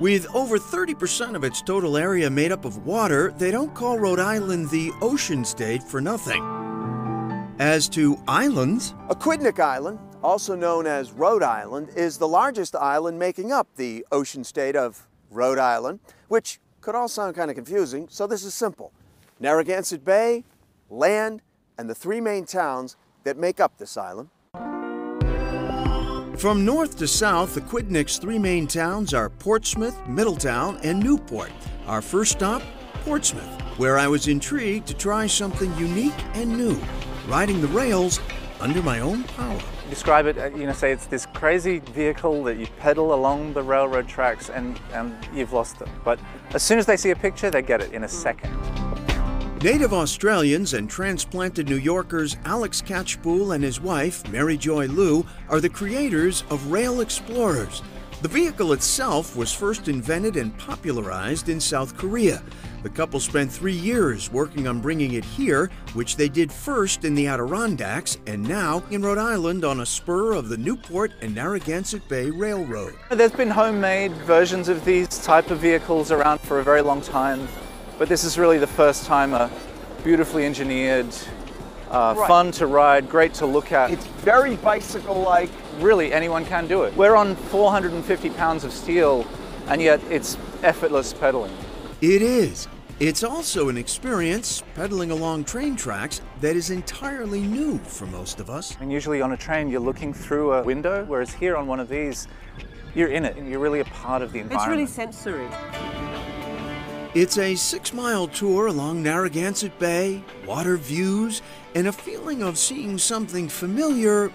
With over 30% of its total area made up of water, they don't call Rhode Island the ocean state for nothing. As to islands, Aquidneck Island, also known as Rhode Island, is the largest island making up the ocean state of Rhode Island, which could all sound kind of confusing, so this is simple. Narragansett Bay, land, and the three main towns that make up this island. From north to south, Aquidneck's three main towns are Portsmouth, Middletown, and Newport. Our first stop, Portsmouth, where I was intrigued to try something unique and new riding the rails under my own power. Describe it, uh, you know, say it's this crazy vehicle that you pedal along the railroad tracks and, and you've lost them. But as soon as they see a picture, they get it in a second. Native Australians and transplanted New Yorkers Alex Catchpoole and his wife, Mary Joy Liu, are the creators of Rail Explorers. The vehicle itself was first invented and popularized in South Korea. The couple spent three years working on bringing it here, which they did first in the Adirondacks and now in Rhode Island on a spur of the Newport and Narragansett Bay Railroad. There's been homemade versions of these type of vehicles around for a very long time. But this is really the first time a beautifully engineered, uh, Right. fun to ride, great to look at. It's very bicycle-like. really anyone can do it. We're on 450 pounds of steel, and yet it's effortless pedaling. It is. It's also an experience pedaling along train tracks that is entirely new for most of us. And usually on a train, you're looking through a window, whereas here on one of these, you're in it, and you're really a part of the environment. It's really sensory. It's a six mile tour along Narragansett Bay, water views, and a feeling of seeing something familiar,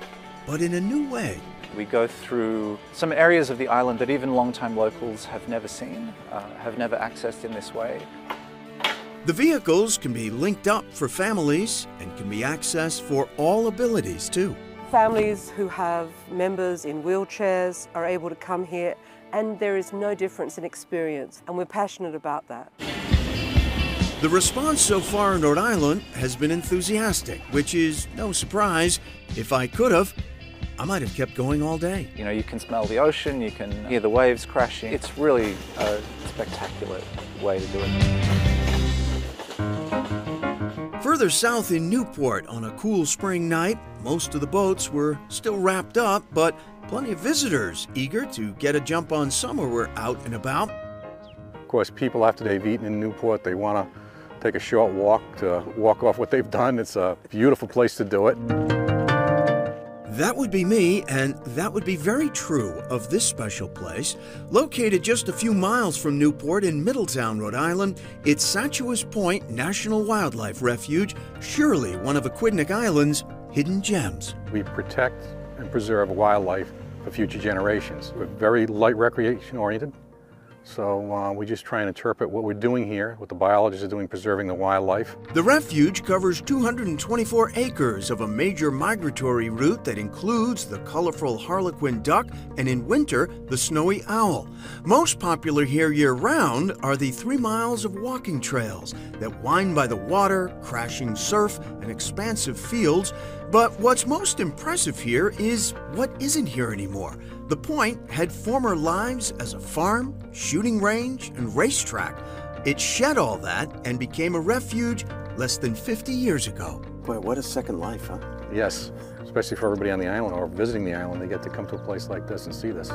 but in a new way. We go through some areas of the island that even long-time locals have never seen, uh, have never accessed in this way. The vehicles can be linked up for families and can be accessed for all abilities too. Families who have members in wheelchairs are able to come here and there is no difference in experience and we're passionate about that. The response so far in Rhode Island has been enthusiastic, which is no surprise. If I could have, I might have kept going all day. You know, you can smell the ocean, you can hear the waves crashing. It's really a spectacular way to do it. Further south in Newport on a cool spring night, most of the boats were still wrapped up, but plenty of visitors eager to get a jump on summer. We're out and about. Of course, people after they've eaten in Newport, they want to take a short walk to walk off what they've done. It's a beautiful place to do it. That would be me, and that would be very true of this special place. Located just a few miles from Newport in Middletown, Rhode Island, it's Sachuest Point National Wildlife Refuge, surely one of Aquidneck Island's hidden gems. We protect and preserve wildlife for future generations. We're very light recreation oriented, so uh, we just try and interpret what we're doing here, what the biologists are doing preserving the wildlife. The refuge covers 224 acres of a major migratory route that includes the colorful harlequin duck and in winter, the snowy owl. Most popular here year round are the three miles of walking trails that wind by the water, crashing surf, and expansive fields. But what's most impressive here is what isn't here anymore. The point had former lives as a farm, shooting range, and racetrack. It shed all that and became a refuge less than 50 years ago. Boy, what a second life, huh? Yes, especially for everybody on the island or visiting the island, they get to come to a place like this and see this.